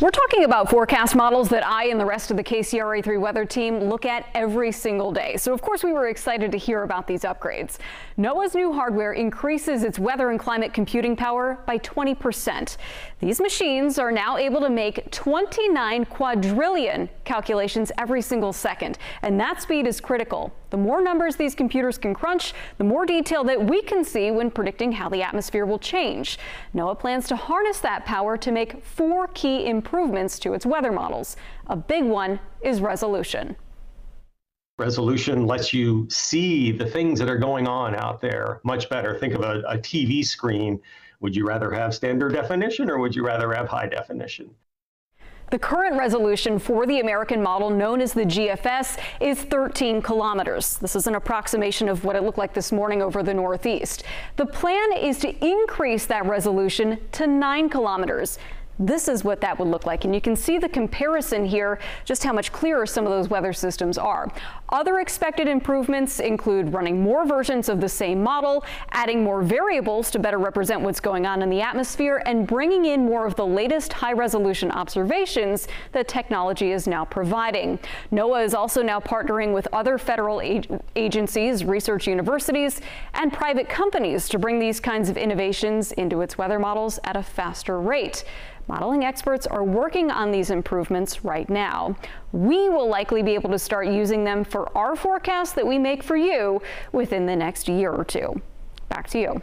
We're talking about forecast models that I and the rest of the KCRA3 weather team look at every single day. So of course we were excited to hear about these upgrades. NOAA's new hardware increases its weather and climate computing power by 20%. These machines are now able to make 29 quadrillion calculations every single second, and that speed is critical. The more numbers these computers can crunch, the more detail that we can see when predicting how the atmosphere will change. NOAA plans to harness that power to make four key improvements to its weather models. A big one is resolution. Resolution lets you see the things that are going on out there much better. Think of a, a TV screen. Would you rather have standard definition or would you rather have high definition? The current resolution for the American model, known as the GFS, is 13 kilometers. This is an approximation of what it looked like this morning over the Northeast. The plan is to increase that resolution to 9 kilometers this is what that would look like. And you can see the comparison here, just how much clearer some of those weather systems are. Other expected improvements include running more versions of the same model, adding more variables to better represent what's going on in the atmosphere, and bringing in more of the latest high resolution observations that technology is now providing. NOAA is also now partnering with other federal ag agencies, research universities, and private companies to bring these kinds of innovations into its weather models at a faster rate. Modeling experts are working on these improvements right now. We will likely be able to start using them for our forecast that we make for you within the next year or two. Back to you.